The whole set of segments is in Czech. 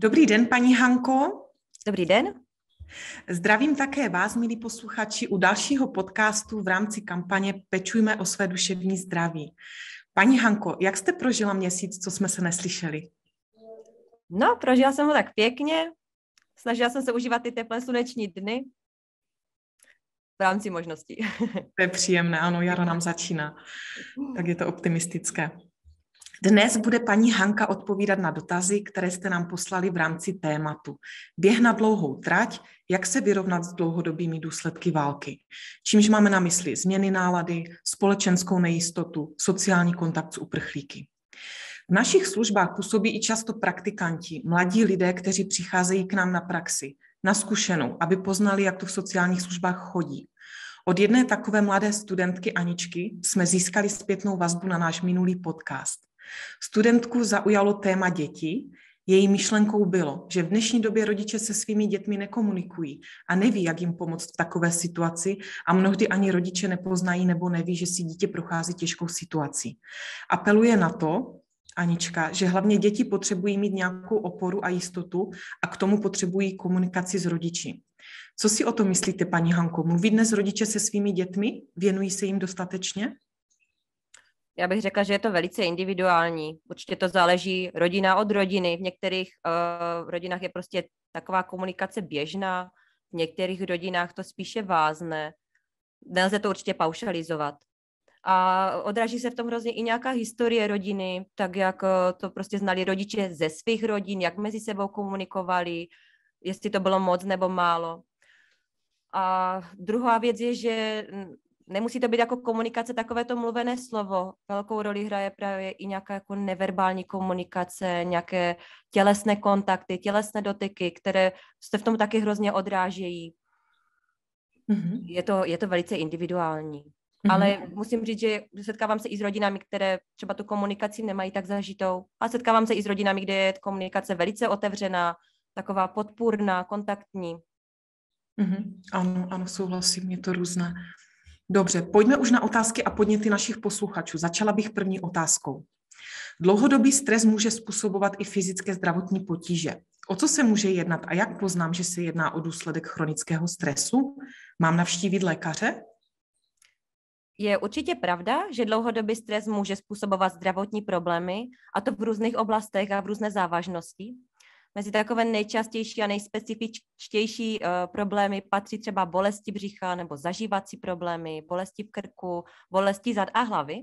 Dobrý den, paní Hanko. Dobrý den. Zdravím také vás, milí posluchači, u dalšího podcastu v rámci kampaně Pečujme o své duševní zdraví. Paní Hanko, jak jste prožila měsíc, co jsme se neslyšeli? No, prožila jsem ho tak pěkně. Snažila jsem se užívat ty teplé sluneční dny v rámci možností. To je příjemné, ano, jaro nám začíná. Tak je to optimistické. Dnes bude paní Hanka odpovídat na dotazy, které jste nám poslali v rámci tématu. Běh na dlouhou trať, jak se vyrovnat s dlouhodobými důsledky války. Čímž máme na mysli změny nálady, společenskou nejistotu, sociální kontakt s uprchlíky. V našich službách působí i často praktikanti, mladí lidé, kteří přicházejí k nám na praxi, na zkušenou, aby poznali, jak to v sociálních službách chodí. Od jedné takové mladé studentky Aničky jsme získali zpětnou vazbu na náš minulý podcast. Studentku zaujalo téma děti, její myšlenkou bylo, že v dnešní době rodiče se svými dětmi nekomunikují a neví, jak jim pomoct v takové situaci a mnohdy ani rodiče nepoznají nebo neví, že si dítě prochází těžkou situací. Apeluje na to, Anička, že hlavně děti potřebují mít nějakou oporu a jistotu a k tomu potřebují komunikaci s rodiči. Co si o to myslíte, paní Hanko? Mluví dnes rodiče se svými dětmi? Věnují se jim dostatečně? Já bych řekla, že je to velice individuální. Určitě to záleží rodina od rodiny. V některých uh, rodinách je prostě taková komunikace běžná, v některých rodinách to spíše vázne. Nelze to určitě paušalizovat. A odraží se v tom hrozně i nějaká historie rodiny, tak jak eh, to prostě znali rodiče ze svých rodin, jak mezi sebou komunikovali, jestli to bylo moc nebo málo. A druhá věc je, že nemusí to být jako komunikace takové to mluvené slovo. Velkou roli hraje právě i nějaká jako neverbální komunikace, nějaké tělesné kontakty, tělesné dotyky, které se v tom taky hrozně odrážejí. Mm-hmm. Je, to, je to velice individuální. Mm-hmm. Ale musím říct, že setkávám se i s rodinami, které třeba tu komunikaci nemají tak zažitou. A setkávám se i s rodinami, kde je komunikace velice otevřená, taková podpůrná, kontaktní. Mm-hmm. Ano, ano, souhlasím, je to různé. Dobře, pojďme už na otázky a podněty našich posluchačů. Začala bych první otázkou. Dlouhodobý stres může způsobovat i fyzické zdravotní potíže. O co se může jednat a jak poznám, že se jedná o důsledek chronického stresu? Mám navštívit lékaře? Je určitě pravda, že dlouhodobý stres může způsobovat zdravotní problémy, a to v různých oblastech a v různé závažnosti. Mezi takové nejčastější a nejspecifičtější uh, problémy patří třeba bolesti břicha nebo zažívací problémy, bolesti v krku, bolesti zad a hlavy,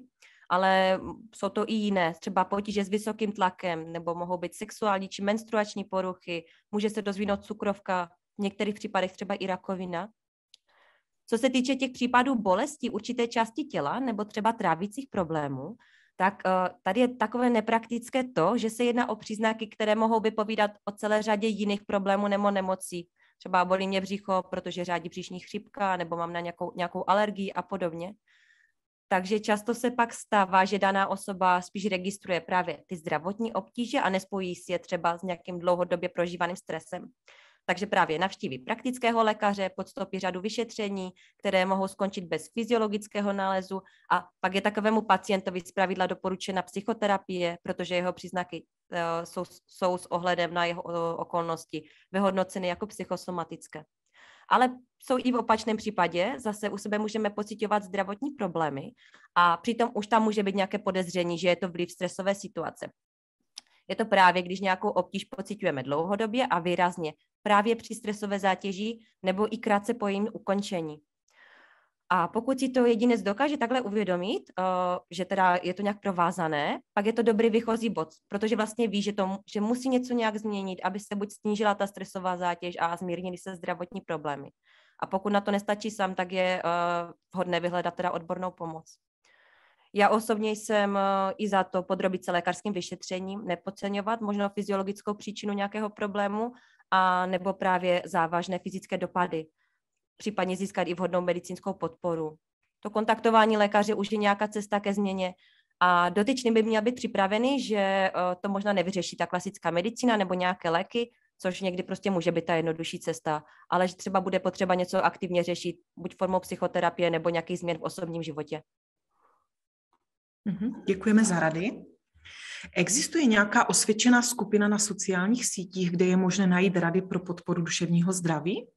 ale jsou to i jiné, třeba potíže s vysokým tlakem, nebo mohou být sexuální či menstruační poruchy, může se dozvinout cukrovka, v některých případech třeba i rakovina. Co se týče těch případů bolesti určité části těla nebo třeba trávicích problémů, tak uh, tady je takové nepraktické to, že se jedná o příznaky, které mohou vypovídat o celé řadě jiných problémů nebo nemocí. Třeba bolí mě břicho, protože řádí příšní chřipka, nebo mám na nějakou, nějakou alergii a podobně. Takže často se pak stává, že daná osoba spíš registruje právě ty zdravotní obtíže a nespojí si je třeba s nějakým dlouhodobě prožívaným stresem. Takže právě navštíví praktického lékaře, podstoupí řadu vyšetření, které mohou skončit bez fyziologického nálezu a pak je takovému pacientovi zpravidla doporučena psychoterapie, protože jeho příznaky uh, jsou, jsou s ohledem na jeho uh, okolnosti vyhodnoceny jako psychosomatické. Ale jsou i v opačném případě, zase u sebe můžeme pocitovat zdravotní problémy a přitom už tam může být nějaké podezření, že je to vliv stresové situace. Je to právě, když nějakou obtíž pocitujeme dlouhodobě a výrazně právě při stresové zátěži nebo i krátce po jejím ukončení. A pokud si to jedinec dokáže takhle uvědomit, uh, že teda je to nějak provázané, pak je to dobrý výchozí bod, protože vlastně ví, že, to, že musí něco nějak změnit, aby se buď snížila ta stresová zátěž a zmírnily se zdravotní problémy. A pokud na to nestačí sám, tak je uh, vhodné vyhledat teda odbornou pomoc. Já osobně jsem uh, i za to podrobit se lékařským vyšetřením, nepodceňovat možnou fyziologickou příčinu nějakého problému a nebo právě závažné fyzické dopady, případně získat i vhodnou medicínskou podporu. To kontaktování lékaře už je nějaká cesta ke změně a dotyčný by měl být připravený, že eh, to možná nevyřeší ta klasická medicína nebo nějaké léky, což někdy prostě může být ta jednodušší cesta, ale že třeba bude potřeba něco aktivně řešit, buď formou psychoterapie nebo nějakých změn v osobním životě. Mhm, děkujeme za rady. Existuje nějaká osvědčená skupina na sociálních sítích, kde je možné najít rady pro podporu duševního zdraví?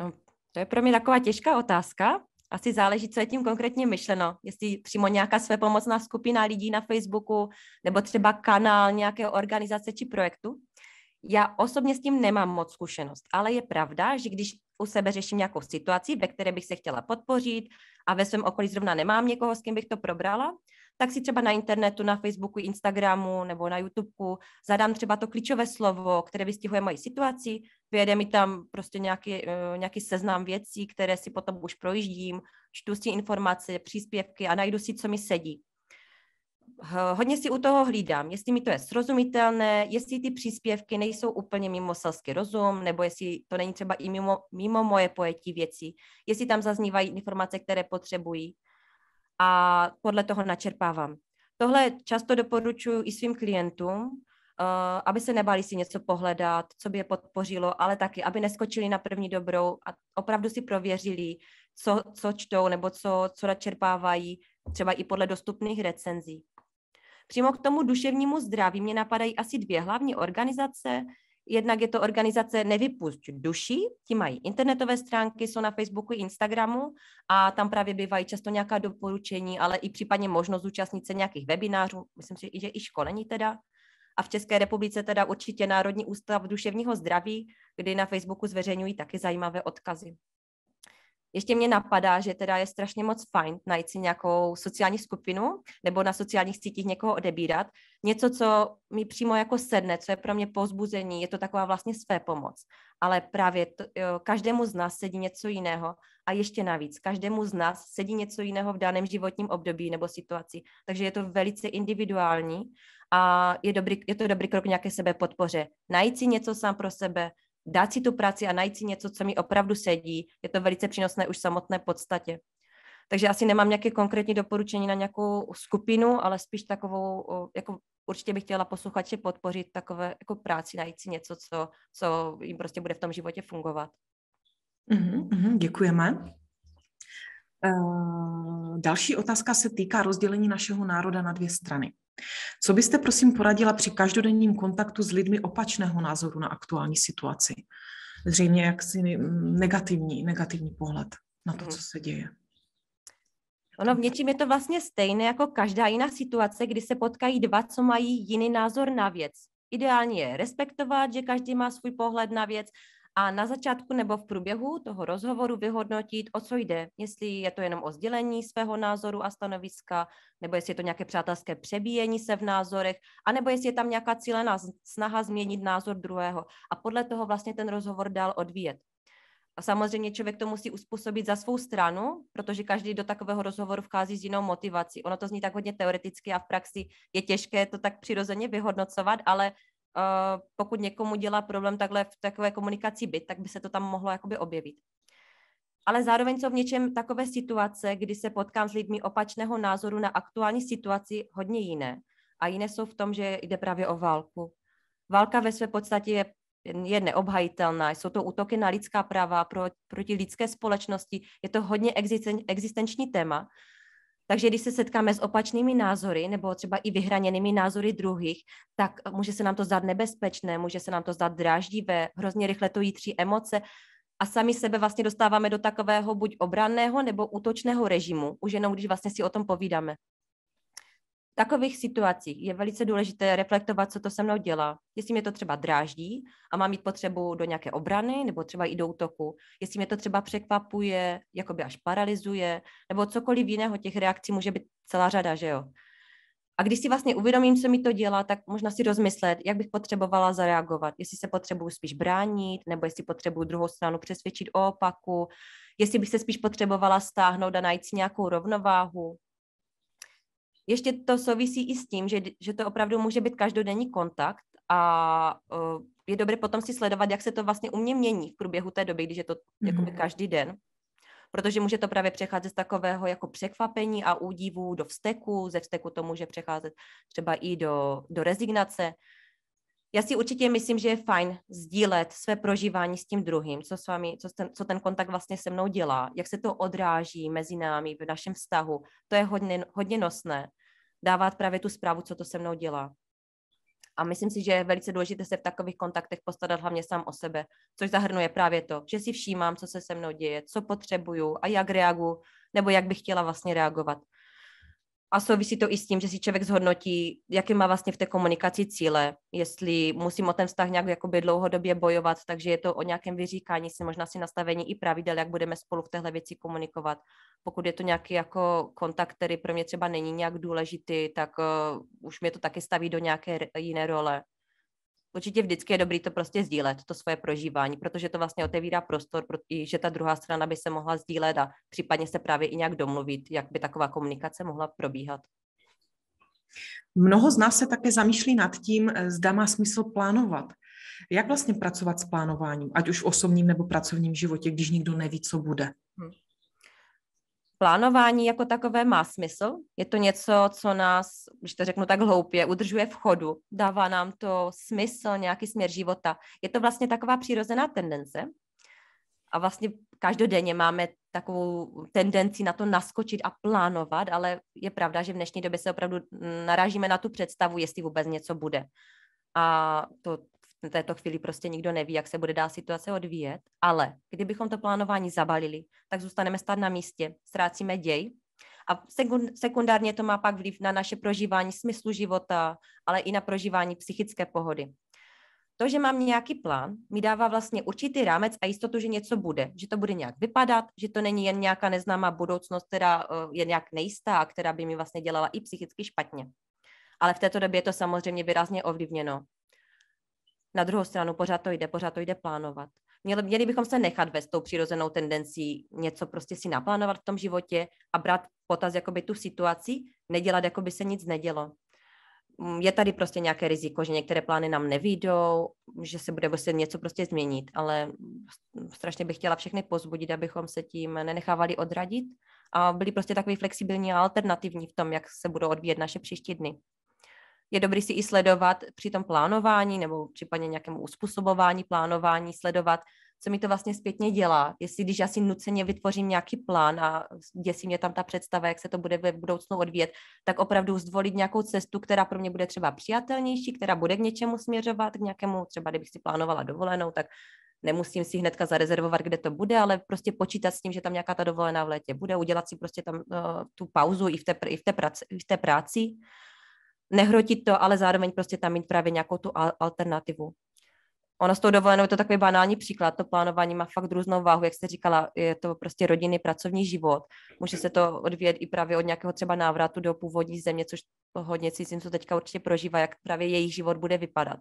No, to je pro mě taková těžká otázka. Asi záleží, co je tím konkrétně myšleno. Jestli přímo nějaká své pomocná skupina lidí na Facebooku, nebo třeba kanál nějaké organizace či projektu. Já osobně s tím nemám moc zkušenost, ale je pravda, že když u sebe řeším nějakou situaci, ve které bych se chtěla podpořit a ve svém okolí zrovna nemám někoho, s kým bych to probrala, tak si třeba na internetu, na Facebooku, Instagramu nebo na YouTubeku zadám třeba to klíčové slovo, které vystihuje moji situaci, vyjede mi tam prostě nějaký, uh, nějaký seznam věcí, které si potom už projíždím, čtu si informace, příspěvky a najdu si, co mi sedí. Hodně si u toho hlídám, jestli mi to je srozumitelné, jestli ty příspěvky nejsou úplně mimo selský rozum, nebo jestli to není třeba i mimo, mimo moje pojetí věcí, jestli tam zaznívají informace, které potřebují a podle toho načerpávám. Tohle často doporučuji i svým klientům, Uh, aby se nebali si něco pohledat, co by je podpořilo, ale taky, aby neskočili na první dobrou a opravdu si prověřili, co, co čtou nebo co, co načerpávají, třeba i podle dostupných recenzí. Přímo k tomu duševnímu zdraví mě napadají asi dvě hlavní organizace. Jednak je to organizace Nevypust duši, ti mají internetové stránky, jsou na Facebooku i Instagramu a tam právě bývají často nějaká doporučení, ale i případně možnost zúčastnit se nějakých webinářů, myslím si, že i školení teda. A v České republice teda určitě Národní ústav duševního zdraví, kdy na Facebooku zveřejňují taky zajímavé odkazy. Ještě mě napadá, že teda je strašně moc fajn najít si nějakou sociální skupinu nebo na sociálních sítích někoho odebírat. Něco, co mi přímo jako sedne, co je pro mě pozbuzení, je to taková vlastně své pomoc. Ale právě to, jo, každému z nás sedí něco jiného a ještě navíc, každému z nás sedí něco jiného v daném životním období nebo situaci. Takže je to velice individuální a je, dobrý, je to dobrý krok nějaké sebe podpoře. Najít si něco sám pro sebe, dát si tu práci a najít si něco, co mi opravdu sedí, je to velice přínosné už v samotné podstatě. Takže asi nemám nějaké konkrétní doporučení na nějakou skupinu, ale spíš takovou, jako určitě bych chtěla posluchače podpořit takové jako práci, najít si něco, co, co jim prostě bude v tom životě fungovat. Mm-hmm, děkujeme. Uh, další otázka se týká rozdělení našeho národa na dvě strany. Co byste prosím poradila při každodenním kontaktu s lidmi opačného názoru na aktuální situaci? Zřejmě jaksi negativní, negativní pohled na to, mhm. co se děje. Ono v něčím je to vlastně stejné jako každá jiná situace, kdy se potkají dva, co mají jiný názor na věc. Ideálně je respektovat, že každý má svůj pohled na věc a na začátku nebo v průběhu toho rozhovoru vyhodnotit, o co jde. Jestli je to jenom o sdělení svého názoru a stanoviska, nebo jestli je to nějaké přátelské přebíjení se v názorech, anebo jestli je tam nějaká cílená snaha změnit názor druhého. A podle toho vlastně ten rozhovor dál odvíjet. A samozřejmě člověk to musí uspůsobit za svou stranu, protože každý do takového rozhovoru vchází s jinou motivací. Ono to zní tak hodně teoreticky a v praxi je těžké to tak přirozeně vyhodnocovat, ale uh, pokud někomu dělá problém takhle v takové komunikaci byt, tak by se to tam mohlo jakoby objevit. Ale zároveň jsou v něčem takové situace, kdy se potkám s lidmi opačného názoru na aktuální situaci hodně jiné. A jiné jsou v tom, že jde právě o válku. Válka ve své podstatě je, je neobhajitelná. Jsou to útoky na lidská práva pro, proti lidské společnosti. Je to hodně existen, existenční téma. Takže když se setkáme s opačnými názory nebo třeba i vyhraněnými názory druhých, tak může se nám to zdát nebezpečné, může se nám to zdát dráždivé, hrozně rychle to jítří emoce a sami sebe vlastně dostáváme do takového buď obranného nebo útočného režimu, už jenom když vlastně si o tom povídáme takových situacích je velice důležité reflektovat, co to se mnou dělá. Jestli mě to třeba dráždí a mám mít potřebu do nějaké obrany nebo třeba i do útoku. Jestli mě to třeba překvapuje, jakoby až paralizuje, nebo cokoliv jiného, těch reakcí může být celá řada, že jo. A když si vlastně uvědomím, co mi to dělá, tak možná si rozmyslet, jak bych potřebovala zareagovat. Jestli se potřebuji spíš bránit, nebo jestli potřebuji druhou stranu přesvědčit o opaku, jestli bych se spíš potřebovala stáhnout a najít si nějakou rovnováhu, ještě to souvisí i s tím, že, že to opravdu může být každodenní kontakt a uh, je dobré potom si sledovat, jak se to vlastně u mě mění v průběhu té doby, když je to mm-hmm. jakoby každý den. Protože může to právě přecházet z takového jako překvapení a údivu do vzteku, ze vzteku to může přecházet třeba i do, do rezignace já si určitě myslím, že je fajn sdílet své prožívání s tím druhým, co, s vámi, co, ten, co ten kontakt vlastně se mnou dělá, jak se to odráží mezi námi v našem vztahu. To je hodně, hodně nosné. dávat právě tu zprávu, co to se mnou dělá. A myslím si, že je velice důležité se v takových kontaktech postarat hlavně sám o sebe, což zahrnuje právě to, že si všímám, co se se mnou děje, co potřebuju a jak reaguju, nebo jak bych chtěla vlastně reagovat. A souvisí to i s tím, že si člověk zhodnotí, jaký má vlastně v té komunikaci cíle, jestli musím o ten vztah nějak jakoby dlouhodobě bojovat, takže je to o nějakém vyříkání si, možná si nastavení i pravidel, jak budeme spolu v téhle věci komunikovat. Pokud je to nějaký jako kontakt, který pro mě třeba není nějak důležitý, tak uh, už mě to taky staví do nějaké jiné role určitě vždycky je dobrý to prostě sdílet, to svoje prožívání, protože to vlastně otevírá prostor, že ta druhá strana by se mohla sdílet a případně se právě i nějak domluvit, jak by taková komunikace mohla probíhat. Mnoho z nás se také zamýšlí nad tím, zda má smysl plánovat. Jak vlastně pracovat s plánováním, ať už v osobním nebo pracovním životě, když nikdo neví, co bude? Hmm plánování jako takové má smysl. Je to něco, co nás, když to řeknu tak hloupě, udržuje v chodu, dává nám to smysl, nějaký směr života. Je to vlastně taková přirozená tendence. A vlastně každodenně máme takovou tendenci na to naskočit a plánovat, ale je pravda, že v dnešní době se opravdu narážíme na tu představu, jestli vůbec něco bude. A to v této chvíli prostě nikdo neví, jak se bude dál situace odvíjet, ale kdybychom to plánování zabalili, tak zůstaneme stát na místě, ztrácíme děj a sekundárně to má pak vliv na naše prožívání smyslu života, ale i na prožívání psychické pohody. To, že mám nějaký plán, mi dává vlastně určitý rámec a jistotu, že něco bude, že to bude nějak vypadat, že to není jen nějaká neznámá budoucnost, která eh, je nějak nejistá a která by mi vlastně dělala i psychicky špatně. Ale v této době je to samozřejmě výrazně ovlivněno na druhou stranu pořád to jde, pořád to jde plánovat. Měli, měli bychom se nechat vést tou přirozenou tendencí něco prostě si naplánovat v tom životě a brát potaz jakoby tu situaci, nedělat, jako by se nic nedělo. Mm, je tady prostě nějaké riziko, že některé plány nám nevídou, že se bude muset něco prostě změnit, ale strašně bych chtěla všechny pozbudit, abychom se tím nenechávali odradit a byli prostě takový flexibilní a alternativní v tom, jak se budou odvíjet naše příští dny je dobrý si i sledovat při tom plánování nebo případně nějakému uspůsobování plánování, sledovat, co mi to vlastně zpětně dělá. Jestli když já si nuceně vytvořím nějaký plán a děsí mě tam ta představa, jak se to bude ve budoucnu odvíjet, tak opravdu zvolit nějakou cestu, která pro mě bude třeba přijatelnější, která bude k něčemu směřovat, k nějakému, třeba kdybych si plánovala dovolenou, tak nemusím si hnedka zarezervovat, kde to bude, ale prostě počítat s tím, že tam nějaká ta dovolená v létě bude, udělat si prostě tam uh, tu pauzu i v té, i v té, práci, i v té práci nehrotit to, ale zároveň prostě tam mít právě nějakou tu alternativu. Ono s tou dovolenou je to takový banální příklad, to plánování má fakt různou váhu, jak jste říkala, je to prostě rodinný pracovní život. Může se to odvíjet i právě od nějakého třeba návratu do původní země, což hodně cizinců teďka určitě prožívá, jak právě jejich život bude vypadat.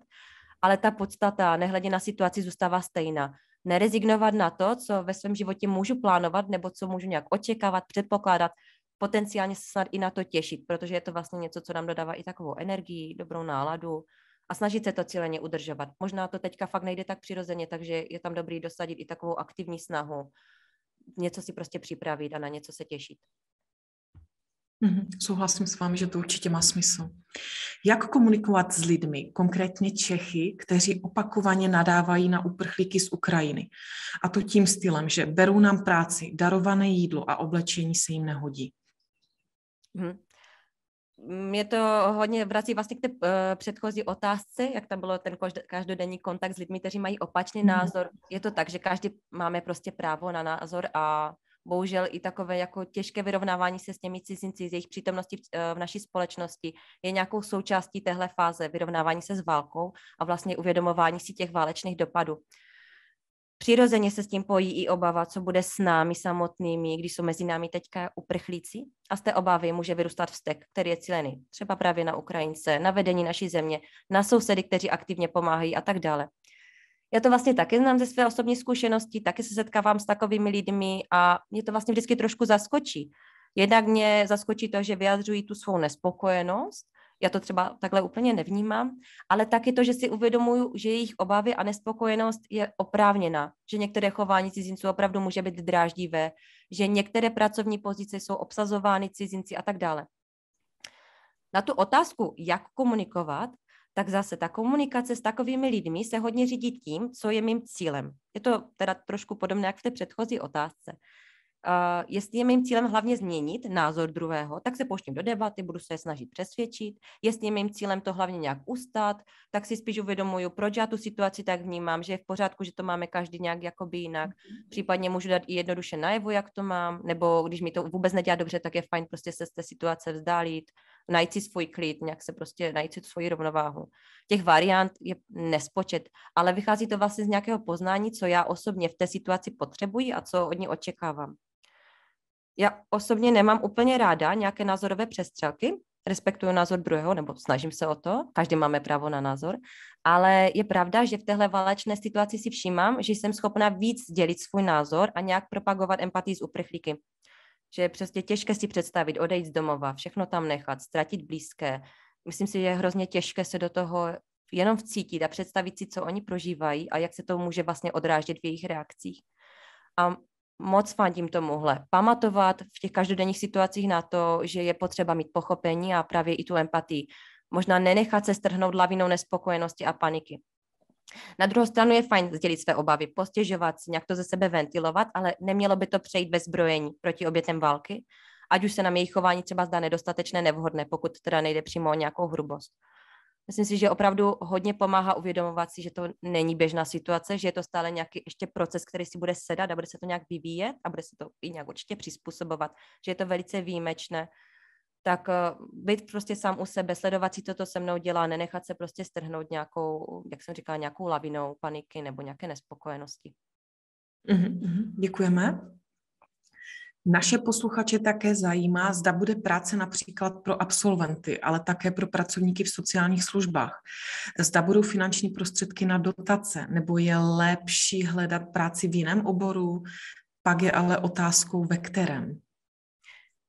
Ale ta podstata, nehledě na situaci, zůstává stejná. Nerezignovat na to, co ve svém životě můžu plánovat, nebo co můžu nějak očekávat, předpokládat, potenciálně se snad i na to těšit, protože je to vlastně něco, co nám dodává i takovou energii, dobrou náladu a snažit se to cíleně udržovat. Možná to teďka fakt nejde tak přirozeně, takže je tam dobrý dosadit i takovou aktivní snahu, něco si prostě připravit a na něco se těšit. Mm, souhlasím s vámi, že to určitě má smysl. Jak komunikovat s lidmi, konkrétně Čechy, kteří opakovaně nadávají na uprchlíky z Ukrajiny? A to tím stylem, že berou nám práci, darované jídlo a oblečení se jim nehodí. Hmm. Mě to hodně vrací vlastně k té uh, předchozí otázce, jak tam bylo ten každodenní kontakt s lidmi, kteří mají opačný hmm. názor. Je to tak, že každý máme prostě právo na názor a bohužel i takové jako těžké vyrovnávání se s těmi cizinci, z jejich přítomnosti v, uh, v naší společnosti je nějakou součástí téhle fáze vyrovnávání se s válkou a vlastně uvědomování si těch válečných dopadů. Přirozeně se s tím pojí i obava, co bude s námi samotnými, když jsou mezi námi teďka uprchlíci. A z té obavy může vyrůstat vztek, který je cílený třeba právě na Ukrajince, na vedení naší země, na sousedy, kteří aktivně pomáhají a tak dále. Já to vlastně taky znám ze své osobní zkušenosti, taky se setkávám s takovými lidmi a mě to vlastně vždycky trošku zaskočí. Jednak mě zaskočí to, že vyjadřují tu svou nespokojenost, já to třeba takhle úplně nevnímám, ale taky to, že si uvědomuju, že jejich obavy a nespokojenost je oprávněná, že některé chování cizinců opravdu může být dráždivé, že některé pracovní pozice jsou obsazovány cizinci a tak dále. Na tu otázku, jak komunikovat, tak zase ta komunikace s takovými lidmi se hodně řídí tím, co je mým cílem. Je to teda trošku podobné jak v té předchozí otázce. Uh, jestli je mým cílem hlavně změnit názor druhého, tak se pouštím do debaty, budu se snažit přesvědčit. Jestli je mým cílem to hlavně nějak ustat, tak si spíš uvědomuju, proč já tu situaci tak vnímám, že je v pořádku, že to máme každý nějak jakoby jinak. Mhm. Případně můžu dát i jednoduše najevo, jak to mám, nebo když mi to vůbec nedělá dobře, tak je fajn prostě se z té situace vzdálit, najít si svůj klid, nějak se prostě najít si svoji rovnováhu. Těch variant je nespočet, ale vychází to vlastně z nějakého poznání, co já osobně v té situaci potřebuji a co od ní očekávám. Já osobně nemám úplně ráda nějaké názorové přestřelky, respektuju názor druhého, nebo snažím se o to, každý máme právo na názor, ale je pravda, že v téhle válečné situaci si všímám, že jsem schopna víc sdělit svůj názor a nějak propagovat empatii z uprchlíky. Že je přesně těžké si představit, odejít z domova, všechno tam nechat, ztratit blízké. Myslím si, že je hrozně těžké se do toho jenom vcítit a představit si, co oni prožívají a jak se to může vlastně odrážet v jejich reakcích. A moc fandím tomuhle. Pamatovat v těch každodenních situacích na to, že je potřeba mít pochopení a právě i tu empatii. Možná nenechat se strhnout lavinou nespokojenosti a paniky. Na druhou stranu je fajn sdělit své obavy, postěžovat si, nějak to ze sebe ventilovat, ale nemělo by to přejít bez zbrojení proti obětem války, ať už se nám jejich chování třeba zdá nedostatečné, nevhodné, pokud teda nejde přímo o nějakou hrubost. Myslím si, že opravdu hodně pomáhá uvědomovat si, že to není běžná situace, že je to stále nějaký ještě proces, který si bude sedat a bude se to nějak vyvíjet a bude se to i nějak určitě přizpůsobovat, že je to velice výjimečné. Tak uh, být prostě sám u sebe, sledovat si, co to se mnou dělá, nenechat se prostě strhnout nějakou, jak jsem říkala, nějakou lavinou paniky nebo nějaké nespokojenosti. Mm-hmm, děkujeme. Naše posluchače také zajímá, zda bude práce například pro absolventy, ale také pro pracovníky v sociálních službách. Zda budou finanční prostředky na dotace, nebo je lepší hledat práci v jiném oboru, pak je ale otázkou, ve kterém.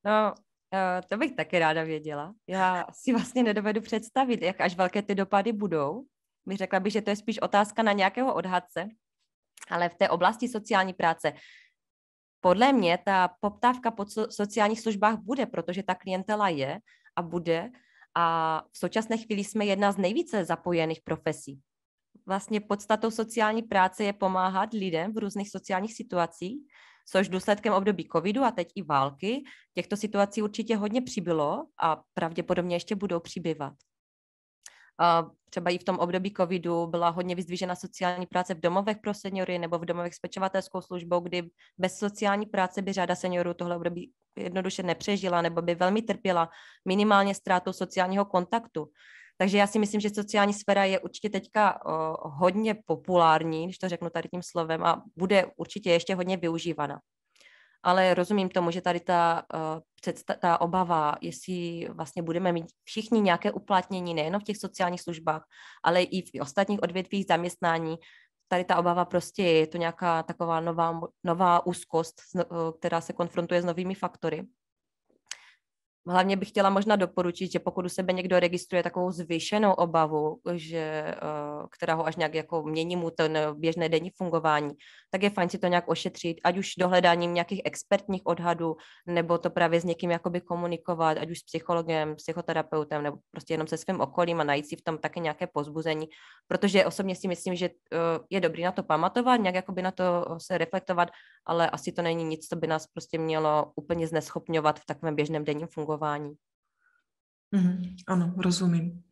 No, eh, to bych taky ráda věděla. Já si vlastně nedovedu představit, jak až velké ty dopady budou. Bych řekla bych, že to je spíš otázka na nějakého odhadce, ale v té oblasti sociální práce podle mě ta poptávka po sociálních službách bude, protože ta klientela je a bude a v současné chvíli jsme jedna z nejvíce zapojených profesí. Vlastně podstatou sociální práce je pomáhat lidem v různých sociálních situacích, což důsledkem období covidu a teď i války těchto situací určitě hodně přibylo a pravděpodobně ještě budou přibývat. Třeba i v tom období covidu byla hodně vyzdvížena sociální práce v domovech pro seniory nebo v domovech s pečovatelskou službou, kdy bez sociální práce by řada seniorů tohle období jednoduše nepřežila nebo by velmi trpěla minimálně ztrátou sociálního kontaktu. Takže já si myslím, že sociální sféra je určitě teďka hodně populární, když to řeknu tady tím slovem, a bude určitě ještě hodně využívána ale rozumím tomu, že tady ta, ta obava, jestli vlastně budeme mít všichni nějaké uplatnění, nejen v těch sociálních službách, ale i v ostatních odvětvích zaměstnání, tady ta obava prostě je, je to nějaká taková nová, nová úzkost, která se konfrontuje s novými faktory. Hlavně bych chtěla možná doporučit, že pokud u sebe někdo registruje takovou zvýšenou obavu, že, eh, která ho až nějak jako mění mu ten běžné denní fungování, tak je fajn si to nějak ošetřit, ať už dohledáním nějakých expertních odhadů, nebo to právě s někým jakoby komunikovat, ať už s psychologem, psychoterapeutem, nebo prostě jenom se svým okolím a najít si v tom také nějaké pozbuzení, protože osobně si myslím, že eh, je dobrý na to pamatovat, nějak jakoby na to se reflektovat, ale asi to není nic, co by nás prostě mělo úplně zneschopňovat v takovém běžném denním fungování. Mm, ano, rozumím.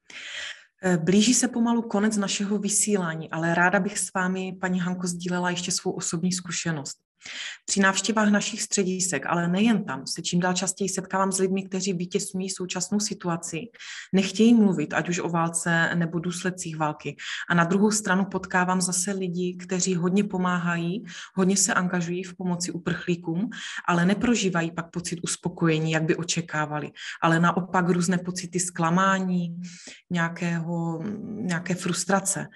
Eh, blíží se pomalu konec našeho vysílání, ale ráda bych s vámi, paní Hanko, sdílela ještě svou osobní zkušenost. Při návštěvách našich středisek, ale nejen tam, se čím dál častěji setkávám s lidmi, kteří vytěsňují současnou situaci, nechtějí mluvit, ať už o válce nebo důsledcích války. A na druhou stranu potkávám zase lidi, kteří hodně pomáhají, hodně se angažují v pomoci uprchlíkům, ale neprožívají pak pocit uspokojení, jak by očekávali, ale naopak různé pocity zklamání, nějakého, nějaké frustrace.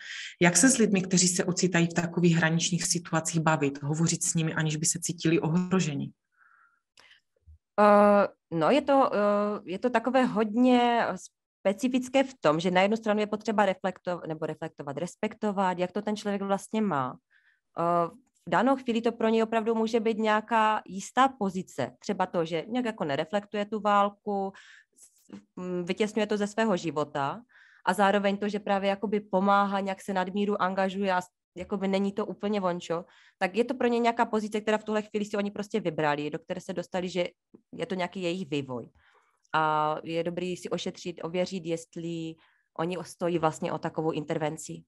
Jak se s lidmi, kteří se ocitají v takových hraničních situacích bavit, hovořit s nimi, aniž by se cítili ohroženi? Uh, no, je to, uh, je to takové hodně specifické v tom, že na jednu stranu je potřeba reflektovat, nebo reflektovat, respektovat, jak to ten člověk vlastně má. Uh, v danou chvíli to pro něj opravdu může být nějaká jistá pozice. Třeba to, že nějak jako nereflektuje tu válku, vytěsňuje to ze svého života a zároveň to, že právě jakoby pomáhá, nějak se nadmíru angažuje a jakoby není to úplně vončo, tak je to pro ně nějaká pozice, která v tuhle chvíli si oni prostě vybrali, do které se dostali, že je to nějaký jejich vývoj. A je dobrý si ošetřit, ověřit, jestli oni stojí vlastně o takovou intervenci.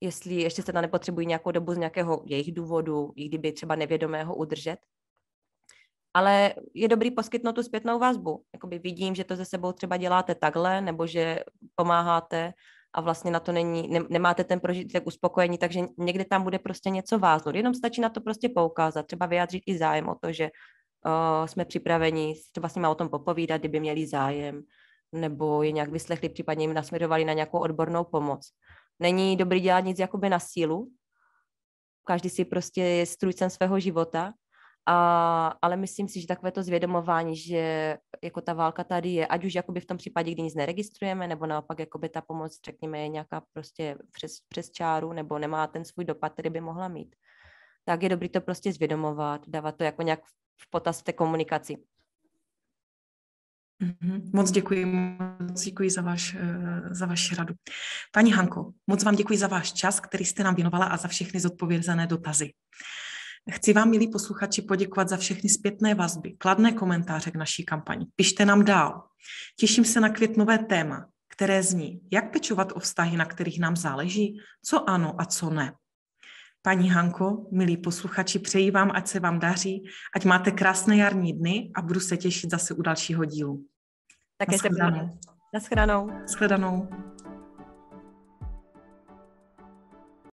Jestli ještě se tam nepotřebují nějakou dobu z nějakého jejich důvodu, i kdyby třeba nevědomého udržet. Ale je dobrý poskytnout tu zpětnou vazbu. Jakoby vidím, že to ze sebou třeba děláte takhle, nebo že pomáháte a vlastně na to není, ne, nemáte ten prožitek uspokojení, takže někde tam bude prostě něco váznout. Jenom stačí na to prostě poukázat, třeba vyjádřit i zájem o to, že uh, jsme připraveni třeba s nimi o tom popovídat, kdyby měli zájem, nebo je nějak vyslechli, případně jim nasměrovali na nějakou odbornou pomoc. Není dobrý dělat nic jakoby na sílu, každý si prostě je strůjcem svého života a, ale myslím si, že takové to zvědomování, že jako ta válka tady je, ať už jakoby v tom případě, kdy nic neregistrujeme, nebo naopak jakoby ta pomoc, řekněme, je nějaká prostě přes, přes čáru, nebo nemá ten svůj dopad, který by mohla mít, tak je dobrý to prostě zvědomovat, dávat to jako nějak v potaz v té komunikaci. Mm-hmm. Moc děkuji, moc děkuji za, váš, eh, za vaši radu. Paní Hanko, moc vám děkuji za váš čas, který jste nám věnovala a za všechny zodpovězené dotazy. Chci vám, milí posluchači, poděkovat za všechny zpětné vazby, kladné komentáře k naší kampani. Pište nám dál. Těším se na květnové téma, které zní, jak pečovat o vztahy, na kterých nám záleží, co ano a co ne. Paní Hanko, milí posluchači, přeji vám, ať se vám daří, ať máte krásné jarní dny a budu se těšit zase u dalšího dílu. Také se Naschledanou. Naschledanou.